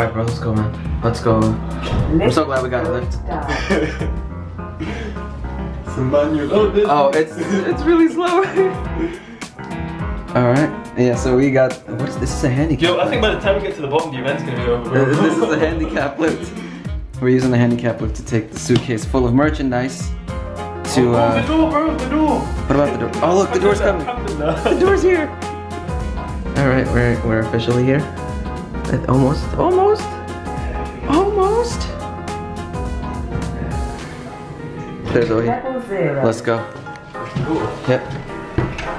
Alright, bro, let's go, man. Let's go. I'm so glad we got a lift. It's a manual. Oh, Oh, it's it's really slow. Alright. Yeah, so we got what is this is a handicap. Yo, I think by the time we get to the bottom, the event's gonna be over, this is a handicap lift. We're using the handicap lift to take the suitcase full of merchandise to Oh, the uh door, bro, the door. what about the door? Oh look, the door's coming. The door's here. Alright, we're we're officially here. Almost. Almost. Almost. There's Ohi. Triple zero. Let's go. Yep.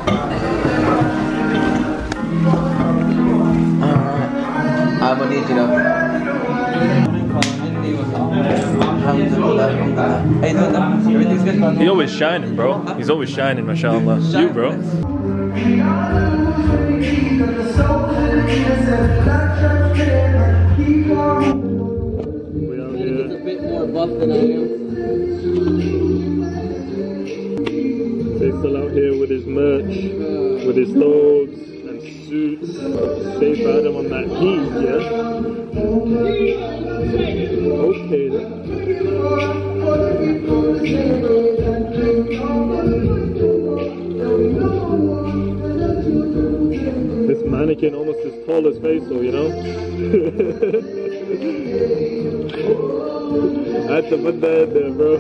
Alright. I'm gonna need you to. How you doing? though? Everything's good? He always shining, bro. He's always shining, mashallah. You, bro. Am. Faisal out here with his merch, with his clothes and suits. Safe Adam on that heat, yeah? Okay then. This almost as tall as Faisal, you know? I had to put that in there, bro.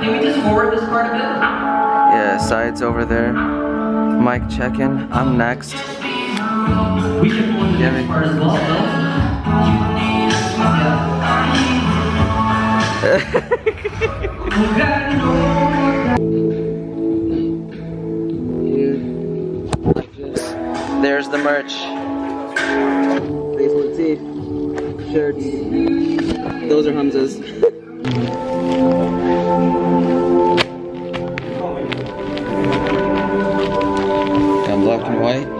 Can we just forward this part a bit? Yeah, sides over there. Mic checking. I'm next. We should forward this Yeah, man. part as well, though. There's the merch. Baseball tee, shirts. Those are Hamza's. Got black and white.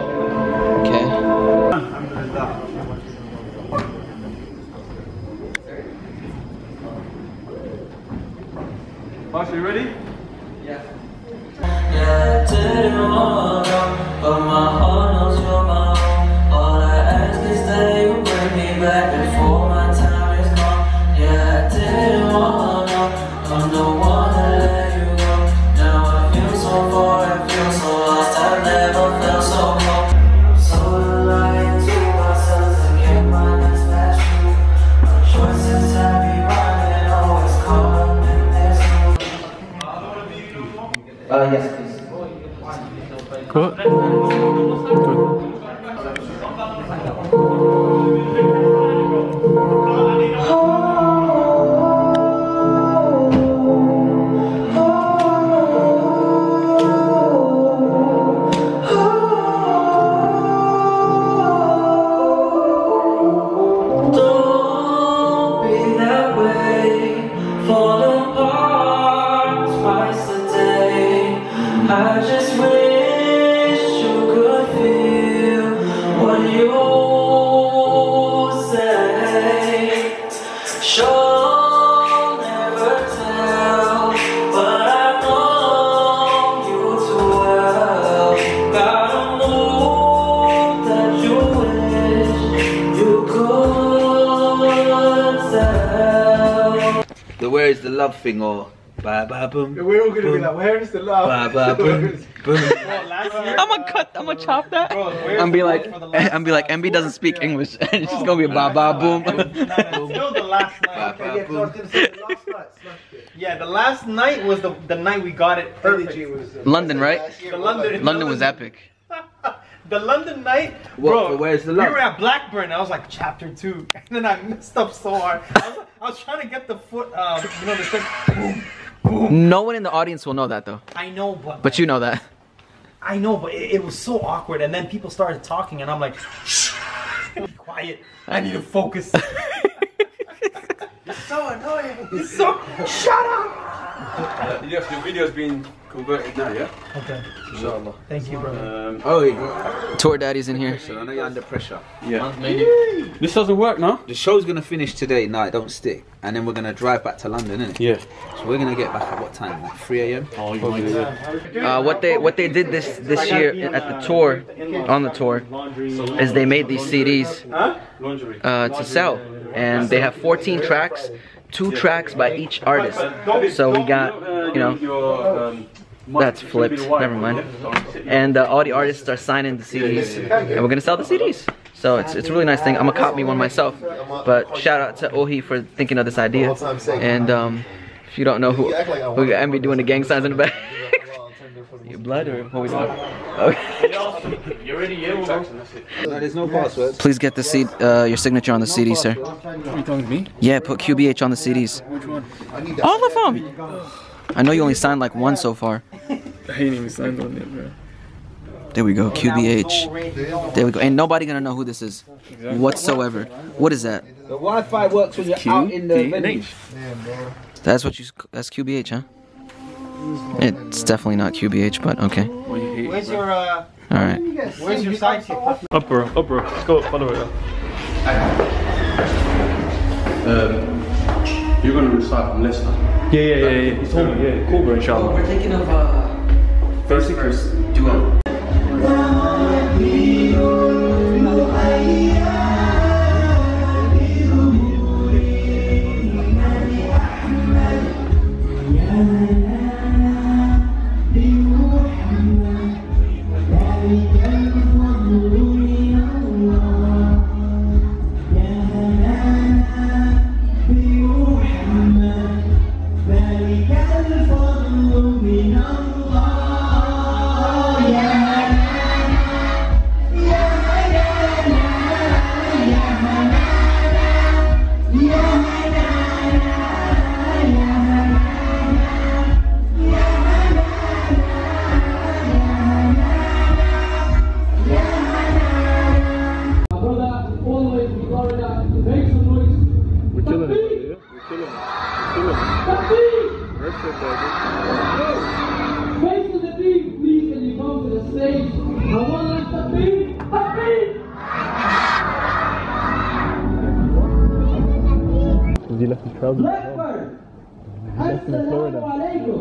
Is the love thing or ba ba boom? We're all gonna be like, where is the love? Ba ba boom boom. I'm gonna cut. I'm gonna chop that. I'm be like, I'm be like, MB doesn't speak English, and it's just gonna be a ba ba boom. Still the last Ba night. ba boom. Yeah, the last night was the the night we got it perfect. London, right? The London, London was epic. The London night, What, bro. where's the We were at Blackburn. I was like chapter two, and then I messed up so hard. I was, I was trying to get the foot, um, you know, the thing. Boom, boom. No one in the audience will know that though, I know, but but you know that. I know, but it, it was so awkward. And then people started talking, and I'm like, Shh, be quiet. I need to focus. So annoying. so shut up. Yes, your video's been converted now, yeah? Okay, Inshallah. thank you, brother. Um, Oh, Tour daddy's in here. so I know you're under pressure. yeah. This doesn't work now. The show's gonna finish today. No, it don't stick. And then we're gonna drive back to London, innit? Yeah. So we're gonna get back at what time? Like 3 a.m. Oh, you might do Uh, what they what they did this this year at the tour, on the tour, is they made these CDs uh, to sell, and they have 14 tracks, two tracks by each artist. So we got, you know, that's flipped. Never mind. And uh, all the artists are signing the CDs, and we're gonna sell the CDs. So it's it's a really nice thing. I'm gonna cop me one myself. But shout out to Ohi for thinking of this idea. And um, if you don't know who who MB doing the gang signs in the back. Your blood or what we doing? Okay. No, there's no passwords. Please get the C uh, your signature on the CD, sir. You talking to me? Yeah, put QBH on the CDs. Which one? All of them. I know you only signed like one so far. I ain't even signed on it, bro. There we go, QBH. There we go. Ain't nobody gonna know who this is whatsoever. What is that? The Wi-Fi works when you're out in the D and venue. H. That's what you. That's QBH, huh? It's definitely not QBH, but okay. What you hate, Where's your uh? All right. Where's your sidekick? Up, bro. Up, bro. Let's go. Follow it. Um, you're going to recite from Leicester. Yeah, yeah, yeah, yeah. He told me. Yeah, cool, bro. Inshallah. We're thinking of uh, first verse duo. Stage. I want like the beat, the beat. He left his trousers. Blackburn. Assalamu alaikum.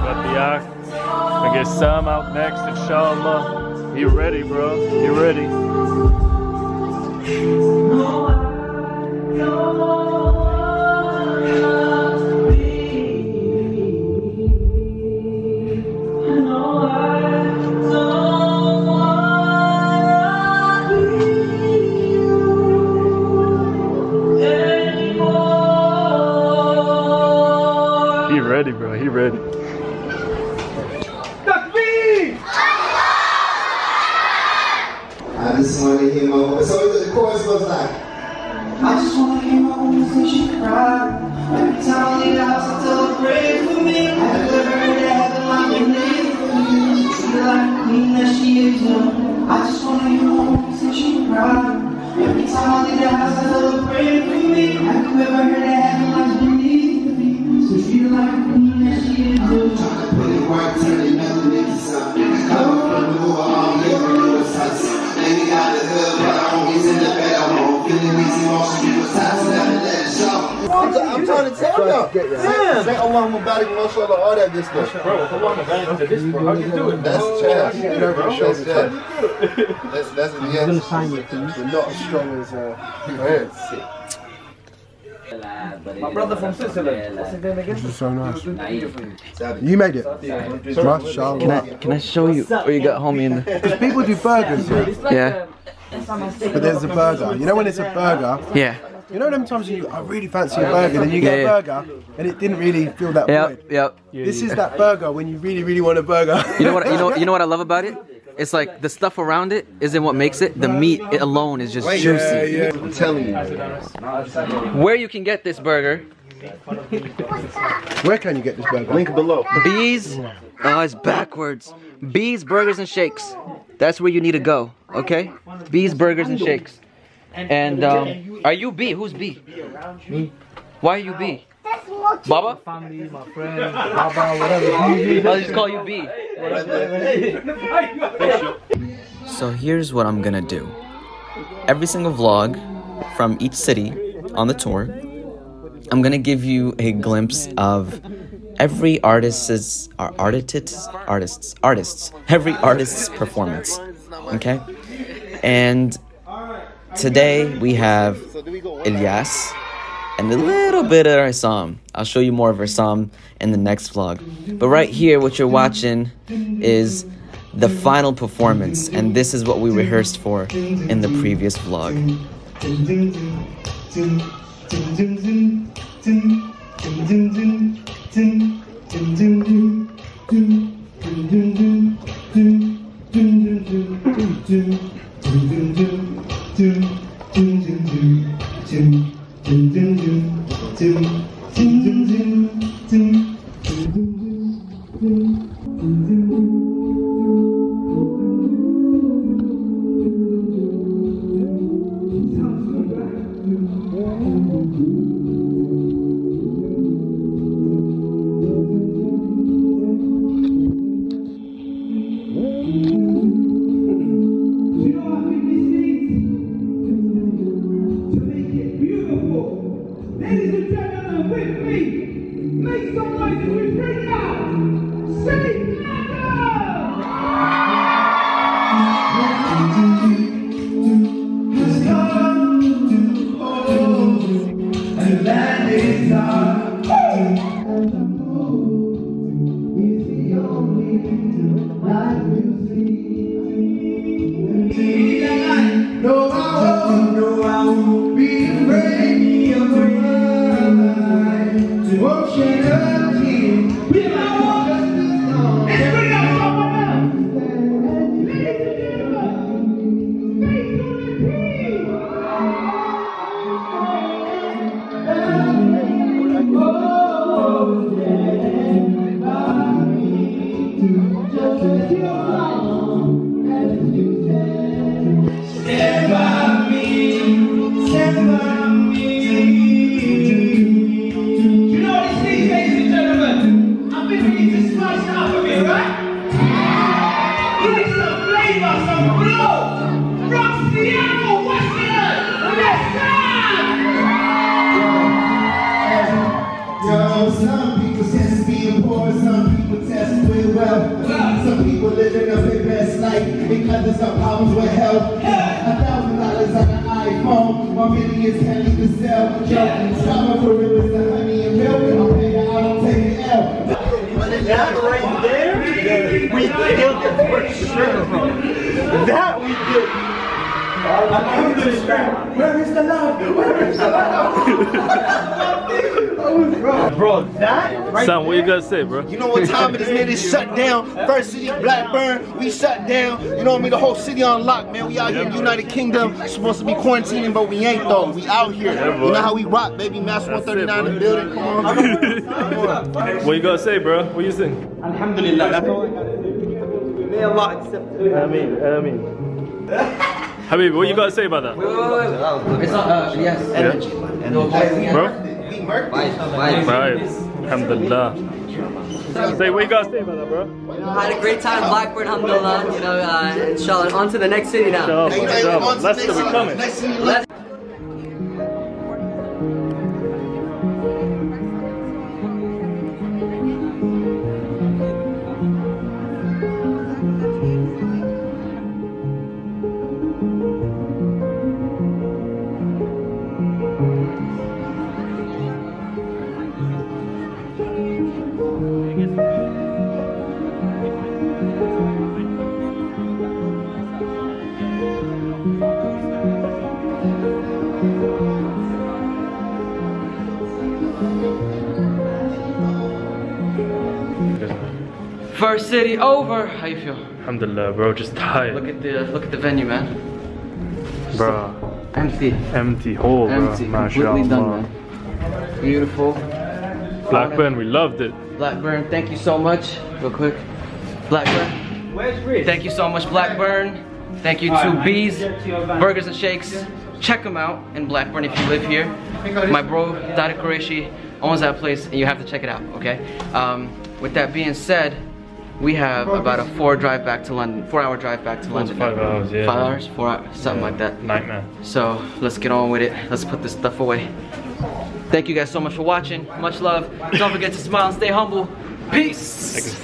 Got the act. I get Sam out next, inshallah. You ready, bro? You ready? He I just want to hear my woman. So the chorus goes like, I just want to hear my woman say she cry. Every time I leave the house, I tell her pray for me. I never heard that happen like you live for me. She feel like queen that she is, yo. I just want to hear my woman say she cry. Every time I leave the house, I tell her pray for me. Have you ever heard that happen like you live for me? She feel like queen that she is, yo. Trying to put it right, turn it, never make it trying to tell you. Say Allahumma barik mashallah, all that good stuff. Bro, hold on, man. To this, bro. How'd you do it? That's trash. That's trash. That's, that's, yes. I'm going to sign you, But not as strong as, uh, man, sick. My brother from Switzerland. What's his name again? So nice. You made it. Mashallah. Can I can I show you? Or you got homie in there? Because people do burgers, yeah? Yeah. But there's a burger. You know when it's a burger, Yeah. You know them times you, I really fancy a burger, then you get Yeah, yeah. a burger, and it didn't really feel that Yep. good. Yep. This is that burger when you really, really want a burger. You know what? You know. You know what I love about it? It's like the stuff around it isn't what makes it. The meat it alone is just Yeah, juicy. yeah. I'm telling you. Where you can get this burger? Where can you get this burger? Link below. Bees. Oh, it's backwards. Bees Burgers and Shakes. That's where you need to go. Okay. Bees Burgers and Shakes. And um, are you B? Who's B? Why are you B? Baba? Family, my friends, Baba, whatever. I'll just call you B. So here's what I'm gonna do. Every single vlog from each city on the tour, I'm gonna give you a glimpse of every artist's ar- artists artists artists every artist's performance. Okay, and today we have Ilyas and a little bit of Rassam. I'll show you more of Rassam in the next vlog. But right here, what you're watching is the final performance, and this is what we rehearsed for in the previous vlog. Ladies ocean up their best life because there's some problems with health. A thousand dollars on an iPhone, or millions can't even sell. Yo, summer for rivers and honey and milk. I'll pay the I don't take the L. That right there, we killed it for sure, bro. That we did. Where is the love? Where is the love? Bro, that right Son, what you gotta say, bro? You know what time it is, man? It's shut down. First city, Blackburn. We shut down. You know what I mean? The whole city on lock, man. We out here in the United Kingdom. Supposed to be quarantining, but we ain't though. We out here. You know how we rock, baby. Mass 139 in the building. Come on. What you gotta say, bro? What you think? Alhamdulillah, that's all I gotta do. May Allah accept it. I mean, I. Habib, what you gotta say about that? It's not, uh, yes, energy. Bro? Right. Alhamdulillah. Say what you gotta say about that, bro? I had a great time in Blackburn, alhamdulillah. You know, uh, inshallah. On to the next city now. Inshallah, inshallah. Leicester, we're coming. Let's- First city over. How you feel? Alhamdulillah, bro. Just tired. Look at the look at the venue, man. Bro. Empty. Empty hole, bro. Empty. Completely done, man. Beautiful. Blackburn, we loved it. Blackburn, thank you so much. Real quick. Blackburn. Where's Rich? Thank you so much, Blackburn. Thank you to Bees, Burgers and Shakes. check them out in Blackburn if you live here. My bro, Dada Qureshi, owns that place and you have to check it out, okay? Um, with that being said, we have about a four drive back to London, four hour drive back to Four to London. five hours, yeah. Five hours, four hours, something like that. Nightmare. So let's get on with it. Let's put this stuff away. Thank you guys so much for watching. Much love. Don't forget to smile and stay humble. Peace.